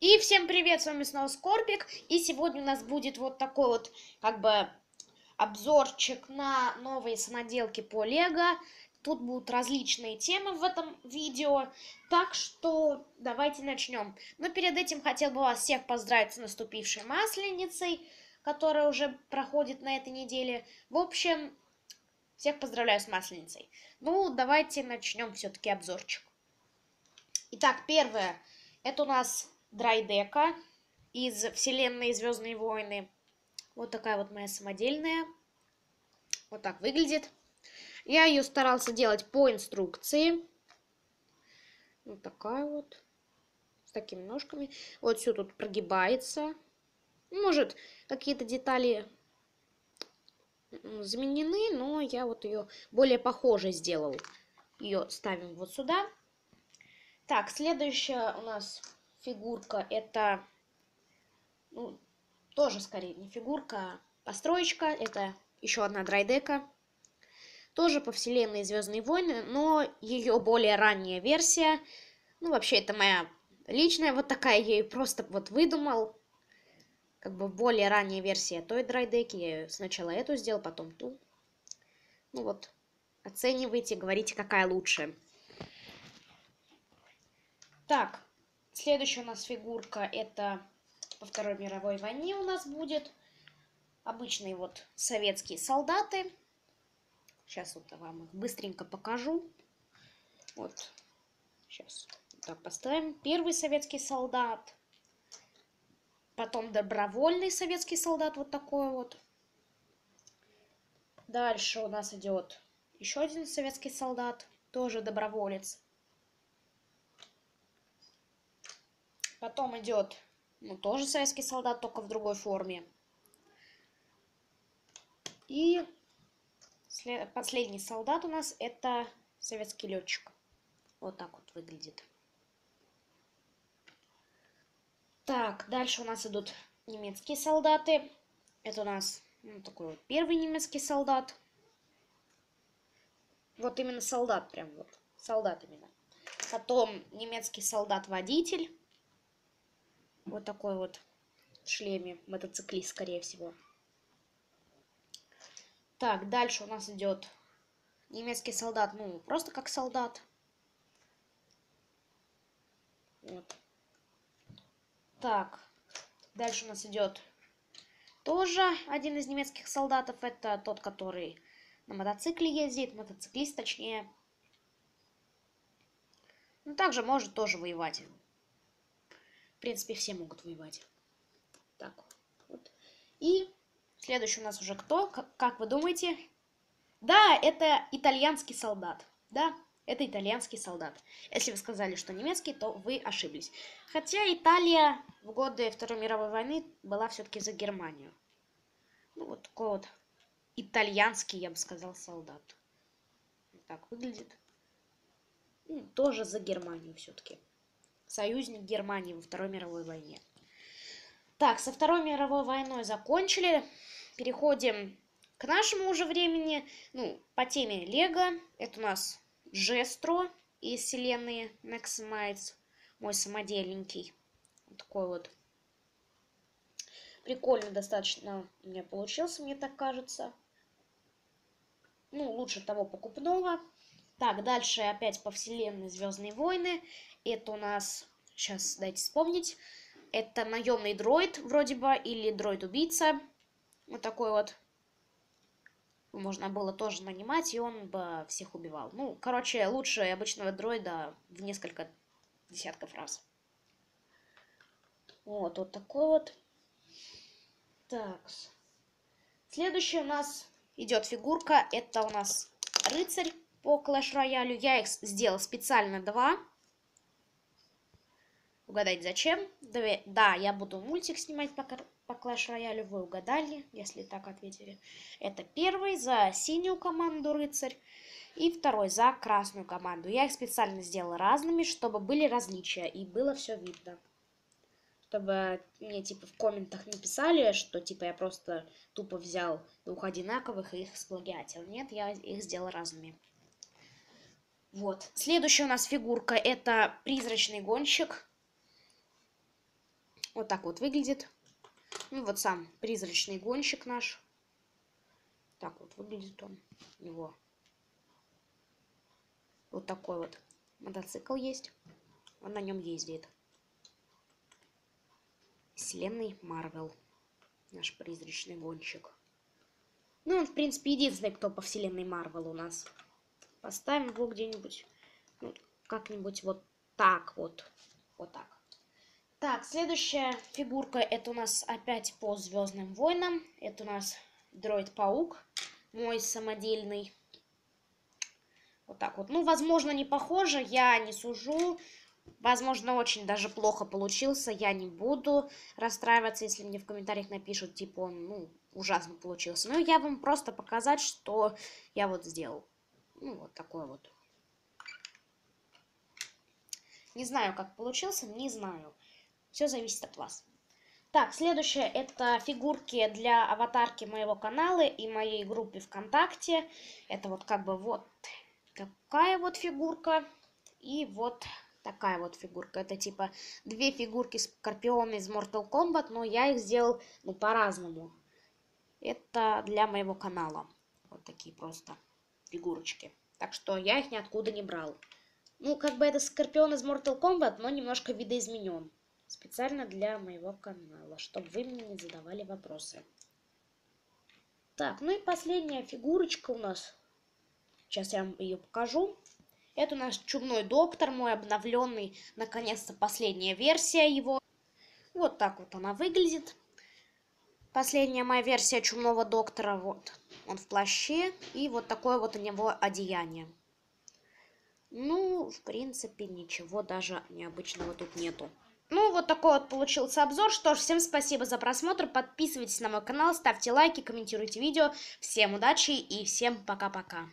И всем привет, с вами снова Скорпик. И сегодня у нас будет вот такой вот, как бы, обзорчик на новые самоделки по Лего. Тут будут различные темы в этом видео. Так что давайте начнем. Но перед этим хотел бы вас всех поздравить с наступившей Масленицей, которая уже проходит на этой неделе. В общем, всех поздравляю с Масленицей. Ну, давайте начнем все-таки обзорчик. Итак, первое. Это у нас Драйдека из вселенной Звездные войны. Вот такая вот моя самодельная. Вот так выглядит. Я ее старался делать по инструкции. Вот такая вот. С такими ножками. Вот все тут прогибается. Может, какие-то детали заменены, но я вот ее более похожей сделал. Ее ставим вот сюда. Так, следующая у нас фигурка это ну, тоже скорее не фигурка, а построечка. Это еще одна драйдека. Тоже по вселенной Звездные войны, но ее более ранняя версия. Ну, вообще, это моя личная вот такая, я ее просто вот выдумал. Как бы более ранняя версия той драйдеки. Я сначала эту сделал, потом ту. Ну вот, оценивайте, говорите, какая лучше. Так, Следующая у нас фигурка это по Второй мировой войне у нас будет. Обычные вот советские солдаты. Сейчас вот вам их быстренько покажу. Вот. Сейчас так поставим. Первый советский солдат. Потом добровольный советский солдат. Вот такой вот. Дальше у нас идет еще один советский солдат. Тоже доброволец. Потом идет, ну, тоже советский солдат, только в другой форме. И след... последний солдат у нас это советский летчик. Вот так вот выглядит. Так, дальше у нас идут немецкие солдаты. Это у нас ну, такой вот первый немецкий солдат. Вот именно солдат, прям вот. Солдат именно. Потом немецкий солдат-водитель. Вот такой вот шлеме. Мотоциклист, скорее всего. Так, дальше у нас идет немецкий солдат. Ну, просто как солдат. Вот. Так, дальше у нас идет тоже один из немецких солдатов. Это тот, который на мотоцикле ездит, мотоциклист точнее. Ну, также может тоже воевать. В принципе, все могут воевать. Так, вот. И следующий у нас уже кто? Как, как вы думаете? Да, это итальянский солдат. Да, это итальянский солдат. Если вы сказали, что немецкий, то вы ошиблись. Хотя Италия в годы Второй мировой войны была все-таки за Германию. Ну, вот такой вот итальянский, я бы сказал, солдат. Так выглядит. Ну, тоже за Германию все-таки союзник Германии во Второй мировой войне. Так, со Второй мировой войной закончили. Переходим к нашему уже времени. Ну, по теме Лего. Это у нас Жестро из вселенной Nexamites. Мой самодельненький. Вот такой вот. Прикольно достаточно у меня получился, мне так кажется. Ну, лучше того покупного. Так, дальше опять по вселенной Звездные войны. Это у нас, сейчас дайте вспомнить, это наемный дроид вроде бы, или дроид-убийца. Вот такой вот. Можно было тоже нанимать, и он бы всех убивал. Ну, короче, лучше обычного дроида в несколько десятков раз. Вот, вот такой вот. Так. Следующий у нас идет фигурка. Это у нас рыцарь по Clash Royale. Я их сделал специально два. Угадать зачем? Да, я буду мультик снимать по, по Clash Royale. Вы угадали, если так ответили. Это первый за синюю команду рыцарь. И второй за красную команду. Я их специально сделала разными, чтобы были различия. И было все видно. Чтобы мне типа в комментах не писали, что типа я просто тупо взял двух одинаковых и их сплагиатил. Нет, я их сделал разными. Вот. Следующая у нас фигурка это призрачный гонщик. Вот так вот выглядит. Ну вот сам призрачный гонщик наш. Так вот выглядит он. У него вот такой вот мотоцикл есть. Он на нем ездит. Вселенной Марвел. Наш призрачный гонщик. Ну, он, в принципе, единственный, кто по вселенной Марвел у нас. Поставим его где-нибудь, ну, как-нибудь вот так вот. Вот так. Так, следующая фигурка, это у нас опять по Звездным войнам. Это у нас Дроид-паук, мой самодельный. Вот так вот. Ну, возможно, не похоже, я не сужу. Возможно, очень даже плохо получился. Я не буду расстраиваться, если мне в комментариях напишут, типа, он, ну, ужасно получился. Ну, я вам просто показать, что я вот сделал. Ну, вот такой вот. Не знаю, как получился, не знаю. Все зависит от вас. Так, следующее это фигурки для аватарки моего канала и моей группы ВКонтакте. Это вот как бы вот такая вот фигурка и вот такая вот фигурка. Это типа две фигурки Скорпиона из Mortal Kombat, но я их сделал ну, по-разному. Это для моего канала. Вот такие просто фигурочки. Так что я их ниоткуда не брал. Ну, как бы это Скорпион из Mortal Kombat, но немножко видоизменен. Специально для моего канала, чтобы вы мне не задавали вопросы. Так, ну и последняя фигурочка у нас. Сейчас я вам ее покажу. Это у нас Чумной Доктор, мой обновленный, наконец-то, последняя версия его. Вот так вот она выглядит. Последняя моя версия Чумного Доктора, вот. Он в плаще, и вот такое вот у него одеяние. Ну, в принципе, ничего даже необычного тут нету. Вот такой вот получился обзор. Что ж, всем спасибо за просмотр. Подписывайтесь на мой канал, ставьте лайки, комментируйте видео. Всем удачи и всем пока-пока.